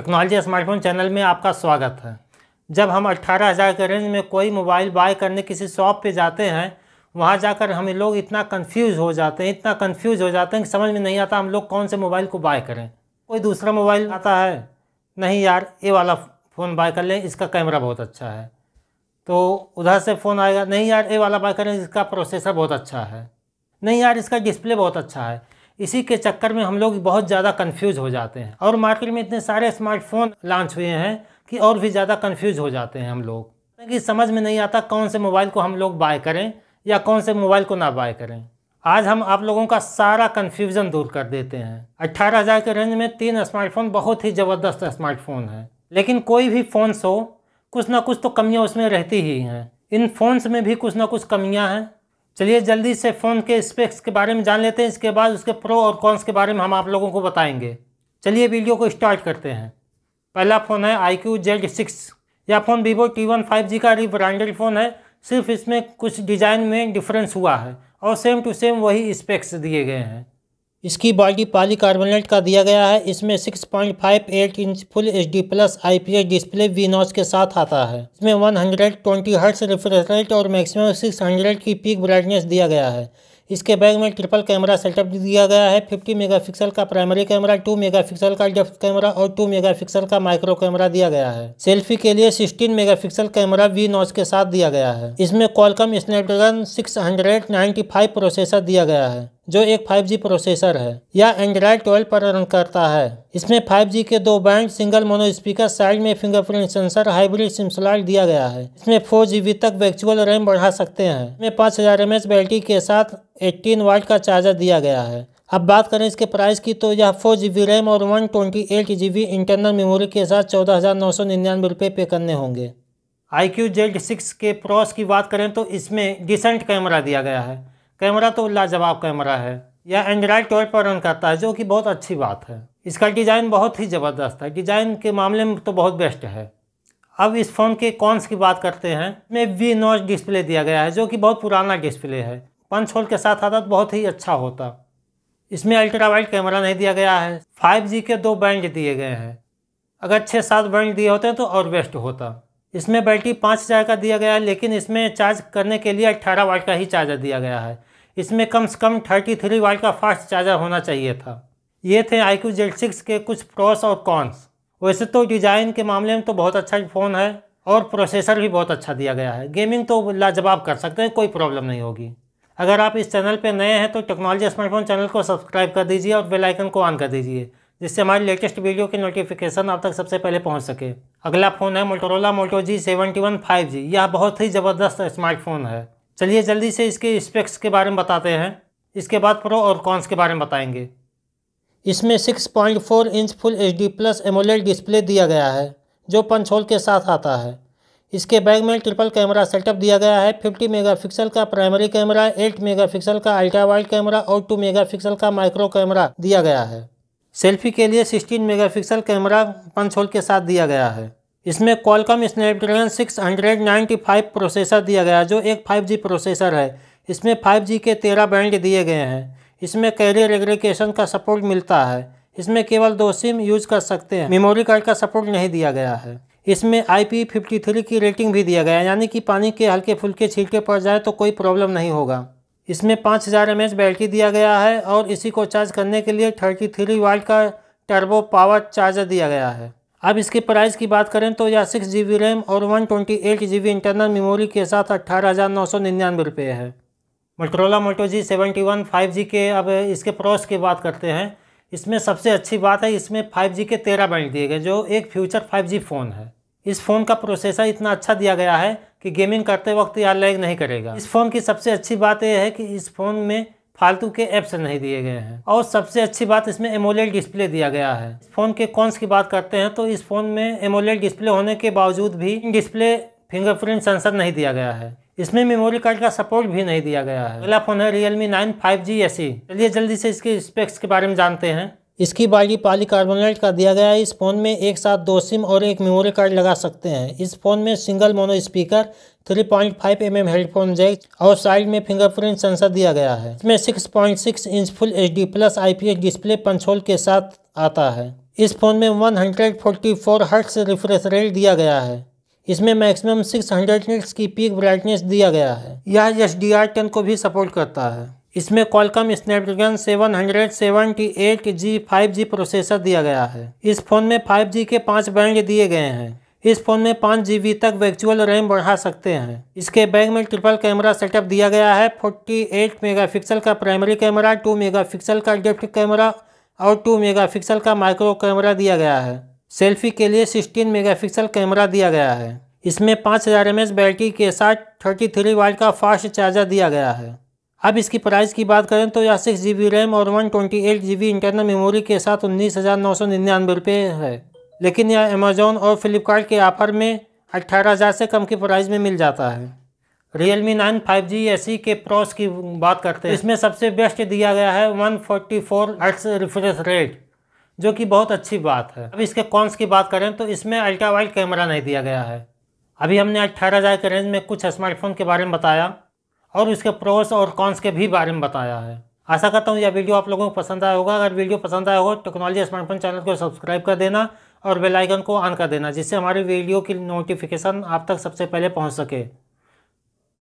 Technology smartphone channel में आपका स्वागत है। जब हम अट्ठारह हज़ार के रेंज में कोई मोबाइल बाय करने किसी शॉप पे जाते हैं, वहाँ जाकर हम लोग इतना कंफ्यूज हो जाते हैं, इतना कंफ्यूज हो जाते हैं कि समझ में नहीं आता हम लोग कौन से मोबाइल को बाय करें। कोई दूसरा मोबाइल आता है, नहीं यार, ये वाला फ़ोन बाय कर लें, इसका कैमरा बहुत अच्छा है। तो उधर से फ़ोन आएगा, नहीं यार, ये वाला बाय करें, इसका प्रोसेसर बहुत अच्छा है। नहीं यार, इसका डिस्प्ले बहुत अच्छा है। इसी के चक्कर में हम लोग बहुत ज़्यादा कन्फ्यूज़ हो जाते हैं। और मार्केट में इतने सारे स्मार्टफ़ोन लॉन्च हुए हैं कि और भी ज़्यादा कन्फ्यूज़ हो जाते हैं हम लोग। क्योंकि समझ में नहीं आता कौन से मोबाइल को हम लोग बाय करें या कौन से मोबाइल को ना बाय करें। आज हम आप लोगों का सारा कन्फ्यूज़न दूर कर देते हैं। अट्ठारह हज़ार के रेंज में तीन स्मार्टफ़ोन बहुत ही ज़बरदस्त स्मार्टफ़ोन है। लेकिन कोई भी फ़ोन्स हो, कुछ ना कुछ तो कमियाँ उसमें रहती ही हैं। इन फ़ोन्स में भी कुछ ना कुछ कमियाँ हैं। चलिए जल्दी से फ़ोन के स्पेक्स के बारे में जान लेते हैं। इसके बाद उसके प्रो और कॉन्स के बारे में हम आप लोगों को बताएँगे। चलिए वीडियो को स्टार्ट करते हैं। पहला फ़ोन है आई क्यू जेड सिक्स यह phone Vivo T one five G का रिब्रांडेड फ़ोन है। सिर्फ़ इसमें कुछ डिज़ाइन में डिफरेंस हुआ है और सेम टू सेम वही स्पेक्स दिए गए हैं। इसकी बॉडी पॉलीकार्बोनेट का दिया गया है। इसमें 6.58 inch full H D plus I P S display V notch के साथ आता है। इसमें 120 हर्ट्स रिफ्रेश रेट और मैक्सिमम 600 की पीक ब्राइटनेस दिया गया है। इसके बैग में ट्रिपल कैमरा सेटअप दिया गया है। 50 मेगापिक्सल का प्राइमरी कैमरा 2 मेगापिक्सल का डेप्थ कैमरा और 2 मेगापिक्सल का माइक्रो कैमरा दिया गया है। सेल्फी के लिए 16 मेगापिक्सल कैमरा वी नॉच के साथ दिया गया है। इसमें कॉलकम स्नैपड्रैगन 695 प्रोसेसर दिया गया है। जो एक 5G प्रोसेसर है यह एंड्रॉयड 12 पर रन करता है। इसमें 5G के दो band single mono speaker side में fingerprint sensor hybrid SIM slot दिया गया है। इसमें फोर जीबी तक वर्चुअल रैम बढ़ा सकते हैं। इसमें पाँच हज़ार बैटरी के साथ 18 वाट का चार्जर दिया गया है। अब बात करें इसके प्राइस की तो यह फोर जी बी रैम और one twenty eight G B internal memory के साथ चौदह हज़ार नौ सौ निन्यानवे रुपये पे करने होंगे। आई क्यू जेड सिक्स के प्रोस की बात करें तो इसमें डिसेंट कैमरा दिया गया है। कैमरा तो लाजवाब कैमरा है, यह एंड्रॉयड ट्वेल्व पर रन करता है, जो कि बहुत अच्छी बात है। इसका डिज़ाइन बहुत ही ज़बरदस्त है। डिज़ाइन के मामले में तो बहुत बेस्ट है। अब इस फ़ोन के कॉन्स की बात करते हैं। में वी नॉच डिस्प्ले दिया गया है, जो कि बहुत पुराना डिस्प्ले है। पंच होल के साथ आता तो बहुत ही अच्छा होता। इसमें अल्ट्रा वाइड कैमरा नहीं दिया गया है। फाइव के दो बैंड दिए गए हैं। अगर छः सात बैंड दिए होते तो और बेस्ट होता। इसमें बैटरी पाँच हज़ार का दिया गया है, लेकिन इसमें चार्ज करने के लिए अट्ठारह वाट का ही चार्जर दिया गया है। इसमें कम से कम थर्टी थ्री वाट का फास्ट चार्जर होना चाहिए था। ये थे आई क्यू जेड सिक्स के कुछ प्रोस और कॉन्स वैसे तो डिज़ाइन के मामले में तो बहुत अच्छा फ़ोन है और प्रोसेसर भी बहुत अच्छा दिया गया है। गेमिंग तो लाजवाब कर सकते हैं, कोई प्रॉब्लम नहीं होगी। अगर आप इस चैनल पर नए हैं तो टेक्नोलॉजी स्मार्टफ़ोन चैनल को सब्सक्राइब कर दीजिए और बेल आइकन को ऑन कर दीजिए, जिससे हमारी लेटेस्ट वीडियो की नोटिफिकेशन आप तक सबसे पहले पहुँच सके। अगला फ़ोन है Motorola Moto G seventy one five G यह बहुत ही ज़बरदस्त स्मार्टफ़ोन है। चलिए जल्दी से इसके स्पेक्स के बारे में बताते हैं। इसके बाद प्रो और कॉन्स के बारे में बताएँगे। इसमें 6.4 inch full H D plus AMOLED display दिया गया है, जो पंच होल के साथ आता है। इसके बैग में ट्रिपल कैमरा सेटअप दिया गया है 50 मेगापिक्सल का प्राइमरी कैमरा 8 मेगापिक्सल का अल्ट्रा वाइड कैमरा और 2 मेगापिक्सल का माइक्रो कैमरा दिया गया है। सेल्फी के लिए 16 मेगापिक्सल कैमरा पंच होल के साथ दिया गया है। इसमें कॉलकम स्नैपड्रैगन 695 प्रोसेसर दिया गया जो एक 5G प्रोसेसर है। इसमें 5G के तेरह बैंड दिए गए हैं। इसमें कैरियर एग्रीकेशन का सपोर्ट मिलता है। इसमें केवल दो सिम यूज़ कर सकते हैं। मेमोरी कार्ड का सपोर्ट नहीं दिया गया है। इसमें IP53 की रेटिंग भी दिया गया है। यानी कि पानी के हल्के फुल्के छींटे पड़ जाए तो कोई प्रॉब्लम नहीं होगा। इसमें पाँच हज़ार एम बैटरी दिया गया है और इसी को चार्ज करने के लिए थर्टी थ्री वाट का टर्बो पावर चार्जर दिया गया है। अब इसके प्राइस की बात करें तो यह सिक्स जी रैम और one twenty eight G internal memory के साथ अट्ठारह हज़ार नौ सौ निन्यानवे रुपये है। Motorola Moto G seventy one five G के अब इसके प्रोस की बात करते हैं। इसमें सबसे अच्छी बात है, इसमें फाइव जी के तेरह बैंड दिए गए, जो एक फ्यूचर फाइव जी फ़ोन है। इस फ़ोन का प्रोसेसर इतना अच्छा दिया गया है कि गेमिंग करते वक्त यह लैग नहीं करेगा। इस फ़ोन की सबसे अच्छी बात यह है कि इस फ़ोन में फालतू के एप्स नहीं दिए गए हैं। और सबसे अच्छी बात, इसमें एमोलेड डिस्प्ले दिया गया है। फ़ोन के कॉन्स की बात करते हैं तो इस फ़ोन में एमोलेड डिस्प्ले होने के बावजूद भी डिस्प्ले फिंगरप्रिंट सेंसर नहीं दिया गया है। इसमें मेमोरी कार्ड का सपोर्ट भी नहीं दिया गया है। अगला फ़ोन है रियलमी नाइन फाइव जी चलिए जल्दी से इसके स्पेक्स के बारे में जानते हैं। इसकी बॉडी पॉलीकार्बोनेट का दिया गया है। इस फ़ोन में एक साथ दो सिम और एक मेमोरी कार्ड लगा सकते हैं। इस फ़ोन में single mono speaker 3.5 point M headphone jack और साइड में फिंगरप्रिंट सेंसर दिया गया है। इसमें 6.6 inch full H D plus I display punch hole के साथ आता है। इस फ़ोन में 144 हर्ट्स रिफ्रेश रेट दिया गया है। इसमें मैक्सिमम 600 हंड्रेड की पीक ब्राइटनेस दिया गया है। यह एच डी को भी सपोर्ट करता है। इसमें कॉलकम स्नैपड्रैगन 778 जी 5G प्रोसेसर दिया गया है। इस फ़ोन में 5G के पाँच बैंड दिए गए हैं। इस फ़ोन में पाँच जी तक वर्चुअल रैम बढ़ा सकते हैं। इसके बैग में ट्रिपल कैमरा सेटअप दिया गया है। 48 मेगापिक्सल का प्राइमरी कैमरा 2 मेगापिक्सल का डेप्थ कैमरा और 2 मेगापिक्सल का माइक्रो कैमरा दिया गया है। सेल्फी के लिए 16 मेगापिक्सल कैमरा दिया गया है। इसमें पाँच हज़ार बैटरी के साथ 33 वाट का फास्ट चार्जर दिया गया है। अब इसकी प्राइस की बात करें तो यह सिक्स जी बी रैम और one twenty eight G B internal memory के साथ उन्नीस हज़ार नौ सौ निन्यानवे रुपये है। लेकिन यह अमेजोन और फ्लिपकार्ट के ऑफ़र में अट्ठारह हज़ार से कम की प्राइस में मिल जाता है। Realme nine five G S के प्रोस की बात करते हैं। इसमें सबसे बेस्ट दिया गया है one forty four hertz refresh rate, जो कि बहुत अच्छी बात है। अब इसके कॉन्स की बात करें तो इसमें अल्ट्रा वाइड कैमरा नहीं दिया गया है। अभी हमने अट्ठारह हज़ार के रेंज में कुछ स्मार्टफ़ोन के बारे में बताया। और उसके प्रोस और कॉन्स के भी बारे में बताया है। आशा करता हूँ यह वीडियो आप लोगों को पसंद आया होगा। अगर वीडियो पसंद आया हो टेक्नोलॉजी स्मार्टफ़ोन चैनल को सब्सक्राइब कर देना और बेल आइकन को ऑन कर देना, जिससे हमारी वीडियो की नोटिफिकेशन आप तक सबसे पहले पहुँच सके।